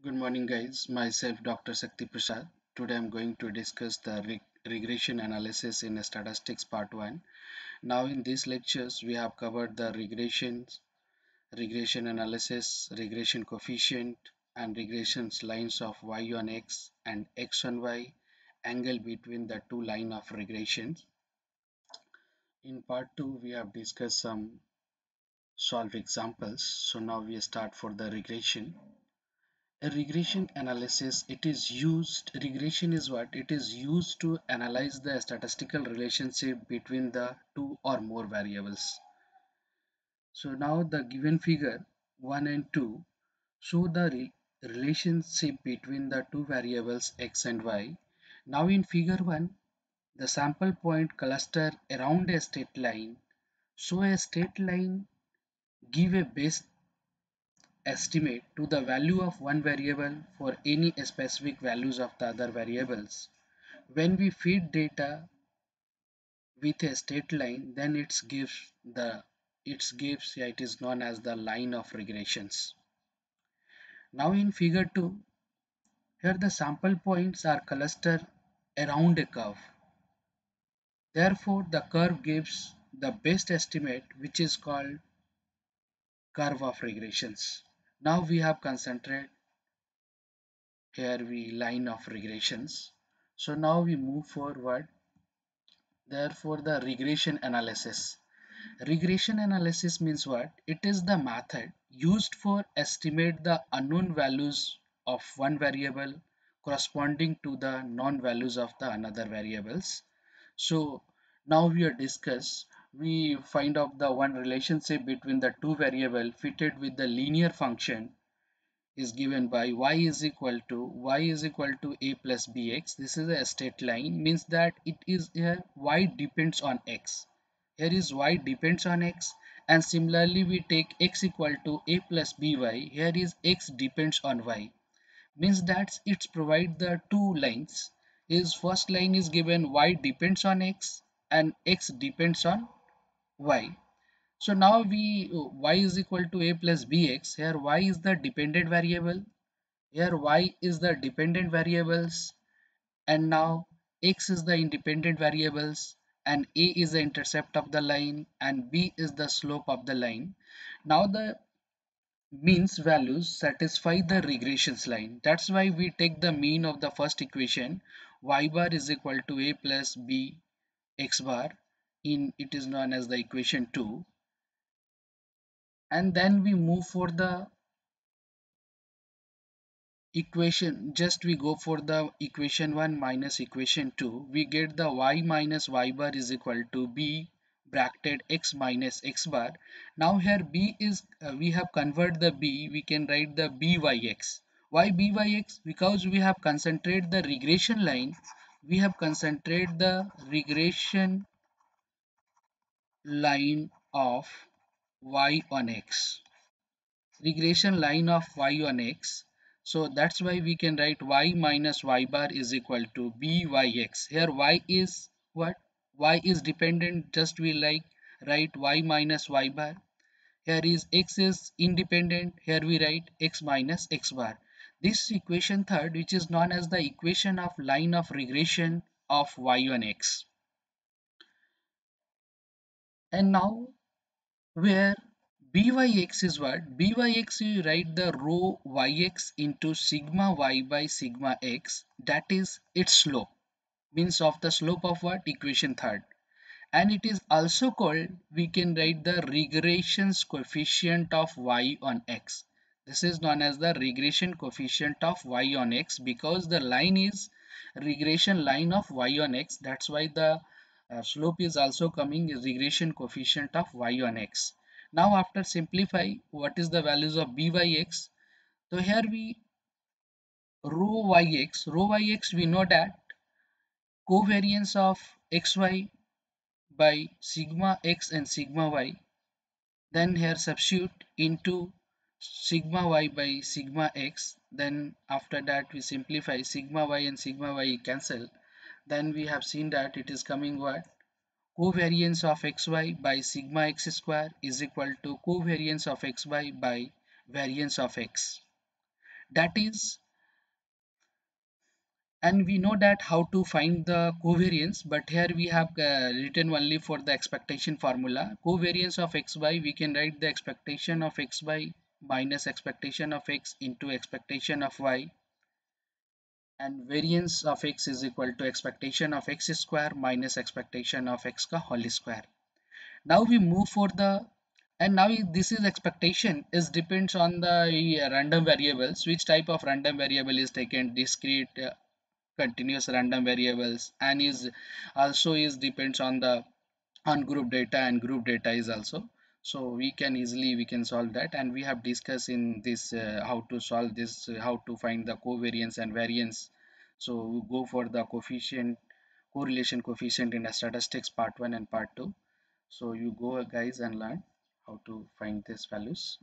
Good morning guys, myself Dr. Shakti Prasad. Today I'm going to discuss the reg regression analysis in statistics part 1. Now in these lectures we have covered the regressions, regression analysis, regression coefficient and regressions lines of y on x and x on y, angle between the two line of regressions. In part 2 we have discussed some solve examples. So now we start for the regression a regression analysis it is used regression is what? It is used to analyze the statistical relationship between the two or more variables. So now the given figure 1 and 2 show the re relationship between the two variables x and y. Now in figure 1 the sample point cluster around a straight line. So a straight line give a base estimate to the value of one variable for any specific values of the other variables. When we feed data with a straight line, then it gives the it gives yeah, it is known as the line of regressions. Now in figure 2, here the sample points are clustered around a curve. Therefore, the curve gives the best estimate which is called curve of regressions. Now we have concentrated here we line of regressions. So now we move forward. Therefore the regression analysis. Regression analysis means what? It is the method used for estimate the unknown values of one variable corresponding to the known values of the another variables. So now we are discuss we find out the one relationship between the two variable fitted with the linear function is given by y is equal to y is equal to a plus bx. This is a straight line means that it is here y depends on x. Here is y depends on x and similarly we take x equal to a plus by. Here is x depends on y. Means that it's provide the two lines. Is first line is given y depends on x and x depends on y. So now we y is equal to a plus bx. Here y is the dependent variable. Here y is the dependent variables and now x is the independent variables and a is the intercept of the line and b is the slope of the line. Now the means values satisfy the regressions line. That's why we take the mean of the first equation y bar is equal to a plus b x bar in it is known as the equation 2 and then we move for the equation just we go for the equation 1 minus equation 2 we get the y minus y bar is equal to b bracketed x minus x bar. Now here b is uh, we have convert the b we can write the byx why byx because we have concentrated the regression line we have concentrated the regression line of y on x. Regression line of y on x. So that's why we can write y minus y bar is equal to byx here y is what? Y is dependent just we like write y minus y bar. Here is x is independent here we write x minus x bar. This equation third which is known as the equation of line of regression of y on x and now where byx is what? Byx you write the rho yx into sigma y by sigma x. That is its slope. Means of the slope of what? Equation third. And it is also called we can write the regressions coefficient of y on x. This is known as the regression coefficient of y on x because the line is regression line of y on x. That's why the uh, slope is also coming is regression coefficient of y on x. Now after simplify what is the values of b by x? So here we rho yx rho yx we know that covariance of xy by sigma x and sigma y then here substitute into sigma y by sigma x then after that we simplify sigma y and sigma y cancel then we have seen that it is coming what? Covariance of xy by sigma x square is equal to covariance of xy by variance of x. That is and we know that how to find the covariance but here we have uh, written only for the expectation formula. Covariance of xy we can write the expectation of xy minus expectation of x into expectation of y and variance of x is equal to expectation of x square minus expectation of x ka whole square. Now we move for the and now this is expectation is depends on the uh, random variables which type of random variable is taken discrete uh, continuous random variables and is also is depends on the on group data and group data is also so we can easily we can solve that. And we have discussed in this uh, how to solve this uh, how to find the covariance and variance. So we go for the coefficient correlation coefficient in the statistics part 1 and part 2 so you go guys and learn how to find these values.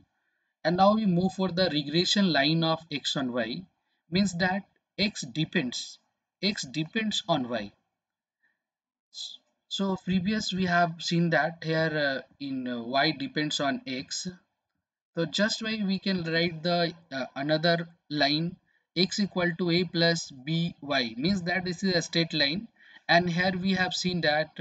And now we move for the regression line of x and y. Means that x depends x depends on y so previous we have seen that here uh, in uh, y depends on x. So just why we can write the uh, another line x equal to a plus by means that this is a straight line. And here we have seen that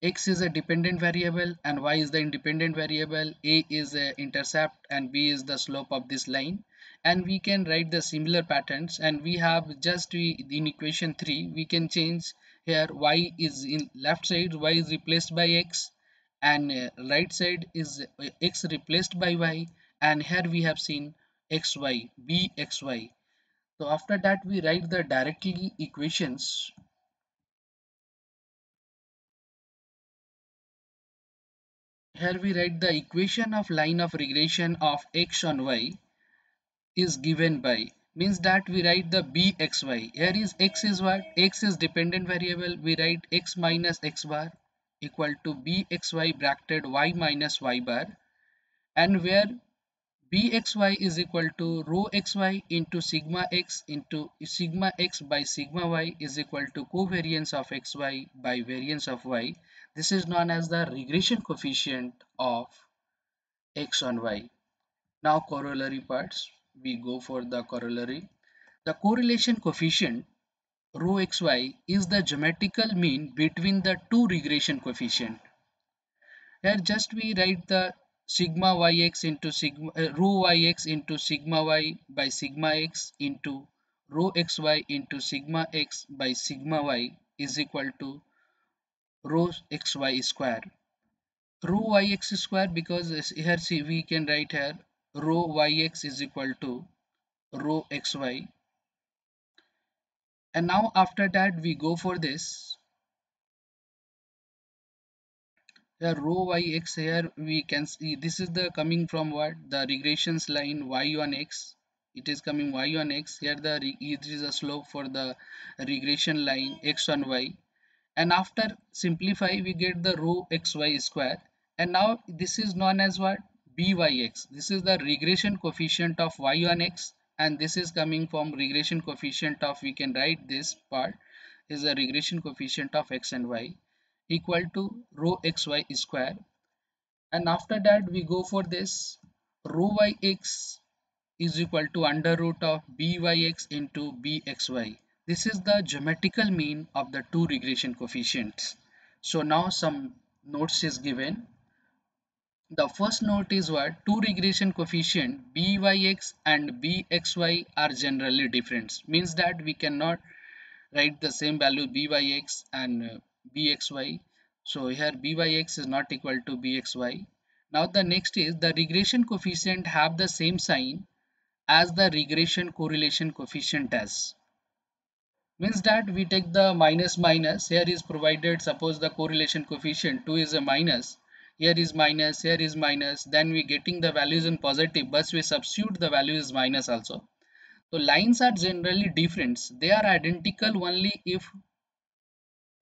x is a dependent variable and y is the independent variable. A is the intercept and b is the slope of this line. And we can write the similar patterns. And we have just we, in equation 3 we can change here y is in left side y is replaced by x and uh, right side is uh, x replaced by y and here we have seen xy bxy. So after that we write the directly equations. Here we write the equation of line of regression of x on y is given by means that we write the bxy. Here is x is what? x is dependent variable. We write x minus x bar equal to bxy bracketed y minus y bar and where bxy is equal to rho xy into sigma x into sigma x by sigma y is equal to covariance of xy by variance of y this is known as the regression coefficient of x on y. Now corollary parts, we go for the corollary. The correlation coefficient rho xy is the geometrical mean between the two regression coefficient. Here just we write the sigma yx into sigma uh, rho yx into sigma y by sigma x into rho xy into sigma x by sigma y is equal to rho xy square rho yx square because here see we can write here rho yx is equal to rho xy. And now after that we go for this. Here rho yx here we can see this is the coming from what? The regressions line y on x. It is coming y on x. Here the it is a slope for the regression line x on y. And after simplify we get the rho xy square. And now this is known as what byx this is the regression coefficient of y on x and this is coming from regression coefficient of we can write this part is the regression coefficient of x and y equal to rho xy square and after that we go for this rho yx is equal to under root of byx into bxy this is the geometrical mean of the two regression coefficients. So now some notes is given. The first note is what two regression coefficient byx and bxy are generally different. Means that we cannot write the same value byx and uh, bxy. So here byx is not equal to bxy. Now the next is the regression coefficient have the same sign as the regression correlation coefficient as means that we take the minus minus here is provided suppose the correlation coefficient 2 is a minus here is minus here is minus then we getting the values in positive but we substitute the value is minus also. So lines are generally different. They are identical only if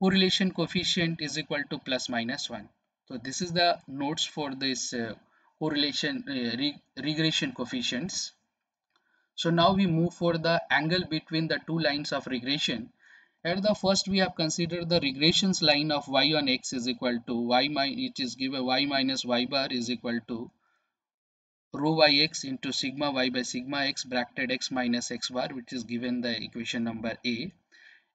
correlation coefficient is equal to plus minus 1 so this is the notes for this uh, correlation uh, re regression coefficients. So now we move for the angle between the two lines of regression. At the first we have considered the regressions line of y on x is equal to y it is given y minus y bar is equal to rho yx into sigma y by sigma x bracketed x minus x bar which is given the equation number A.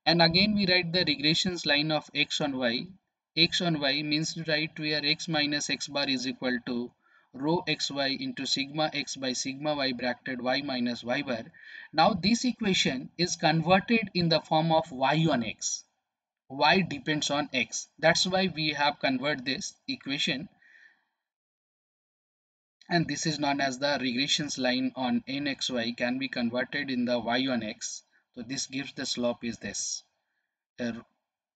And again we write the regressions line of x on y. X on y means to write where x minus x bar is equal to rho xy into sigma x by sigma y bracketed y minus y bar. Now this equation is converted in the form of y on x. Y depends on x. That's why we have convert this equation. And this is known as the regressions line on nxy can be converted in the y on x. So this gives the slope is this. Uh,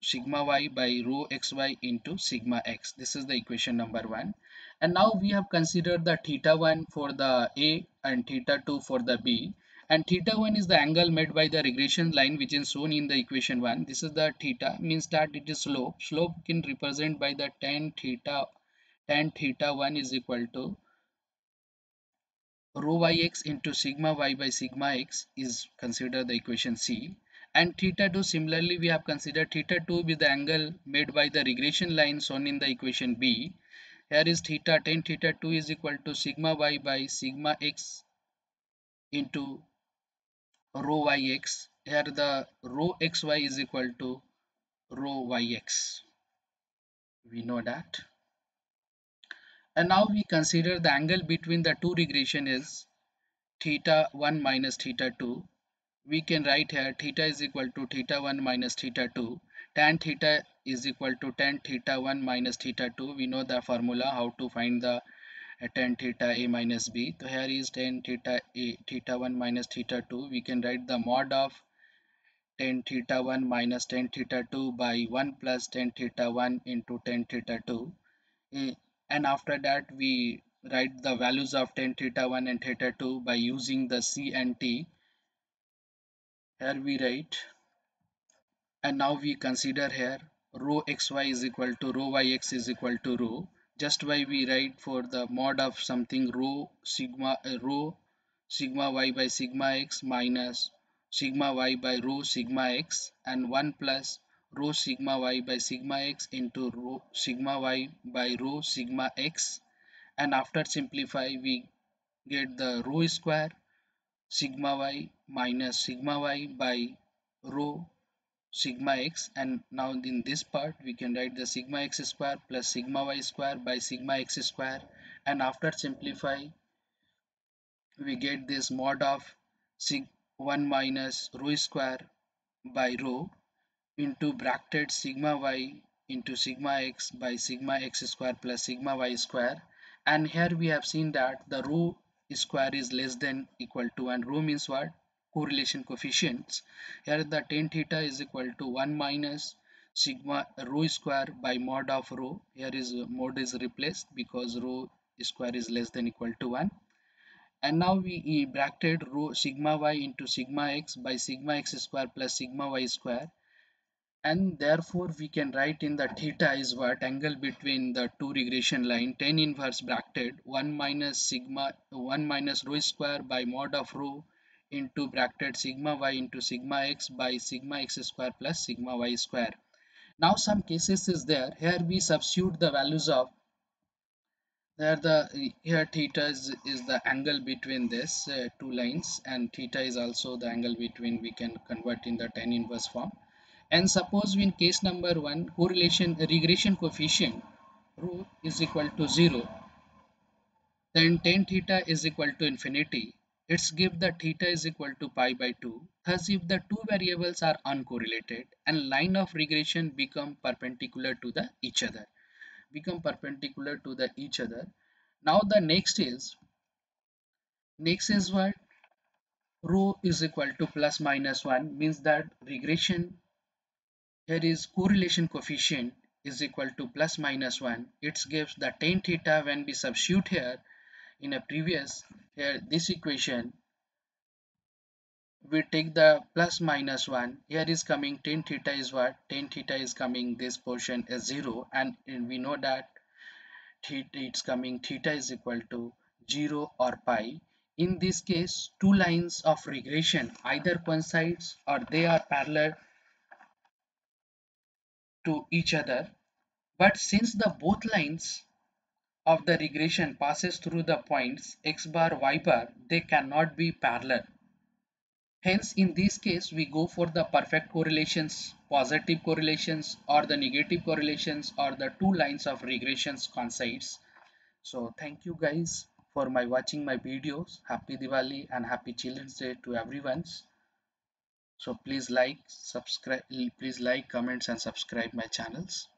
sigma y by rho xy into sigma x. This is the equation number one. And now we have considered the theta 1 for the a and theta 2 for the b. And theta 1 is the angle made by the regression line which is shown in the equation 1 this is the theta means that it is slope. Slope can represent by the tan theta tan theta 1 is equal to rho yx into sigma y by sigma x is considered the equation C and theta 2 similarly we have considered theta 2 be the angle made by the regression line shown in the equation B. Here is theta tan theta 2 is equal to sigma y by sigma x into rho yx. Here the rho xy is equal to rho yx. We know that. And now we consider the angle between the two regression is theta 1 minus theta 2 we can write here theta is equal to theta 1 minus theta 2 tan theta is equal to tan theta 1 minus theta 2 we know the formula how to find the uh, tan theta a minus b. So here is tan theta a theta 1 minus theta 2 we can write the mod of tan theta 1 minus tan theta 2 by 1 plus tan theta 1 into tan theta 2 and after that we write the values of tan theta 1 and theta 2 by using the C and T here we write and now we consider here rho xy is equal to rho yx is equal to rho. Just why we write for the mod of something rho sigma uh, rho sigma y by sigma x minus sigma y by rho sigma x and 1 plus rho sigma y by sigma x into rho sigma y by rho sigma x. And after simplify we get the rho square sigma y minus sigma y by rho sigma x. And now in this part we can write the sigma x square plus sigma y square by sigma x square. And after simplify we get this mod of sig 1 minus rho square by rho into bracket sigma y into sigma x by sigma x square plus sigma y square. And here we have seen that the rho square is less than equal to and rho means what? Correlation coefficients. Here the tan theta is equal to 1 minus sigma rho square by mod of rho. Here is uh, mod is replaced because rho square is less than equal to 1 and now we bracketed rho sigma y into sigma x by sigma x square plus sigma y square and therefore we can write in the theta is what angle between the two regression line tan inverse bracket 1 minus sigma 1 minus rho square by mod of rho into bracket sigma y into sigma x by sigma x square plus sigma y square. Now some cases is there. Here we substitute the values of there the here theta is, is the angle between this uh, two lines and theta is also the angle between we can convert in the tan inverse form and suppose in case number one correlation regression coefficient rho is equal to 0 then tan theta is equal to infinity. It's give the theta is equal to pi by 2 thus if the two variables are uncorrelated and line of regression become perpendicular to the each other become perpendicular to the each other. Now the next is next is what? Rho is equal to plus minus 1 means that regression here is correlation coefficient is equal to plus minus 1 it gives the tan theta when we substitute here in a previous here this equation. We take the plus minus 1 here is coming tan theta is what? Tan theta is coming this portion is 0 and, we know that theta it's coming theta is equal to 0 or pi. In this case two lines of regression either coincides or they are parallel to each other but since the both lines of the regression passes through the points x bar, y bar, they cannot be parallel. Hence, in this case, we go for the perfect correlations, positive correlations or the negative correlations or the two lines of regressions coincides. So thank you guys for my watching my videos. Happy Diwali and happy Children's Day to everyone. So please like, subscribe, please like, comments and subscribe my channels.